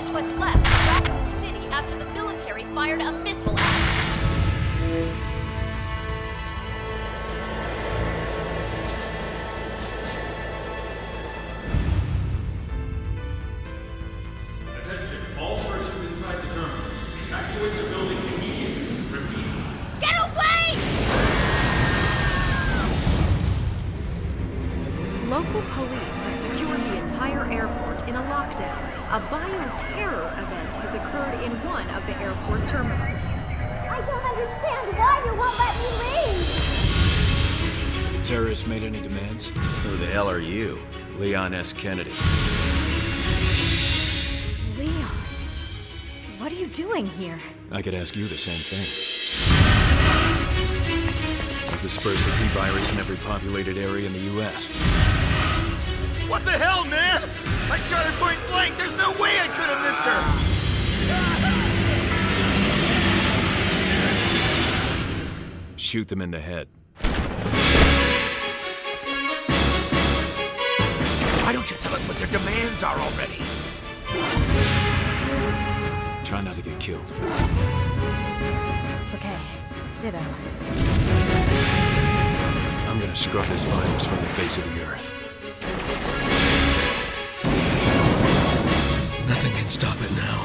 is what's left of Raccoon City after the military fired a missile at us. Attention, all persons inside the terminal. Evacuate the building Local police have secured the entire airport in a lockdown. A bioterror event has occurred in one of the airport terminals. I don't understand why you won't let me leave. The terrorists made any demands? Who the hell are you? Leon S. Kennedy. Leon, what are you doing here? I could ask you the same thing. I'll disperse a T-virus in every populated area in the U.S. What the hell, man? I shot her point blank. There's no way I could have missed her. Shoot them in the head. Why don't you tell us what their demands are already? Try not to get killed. Okay, ditto gonna scrub this virus from the face of the earth. Nothing can stop it now.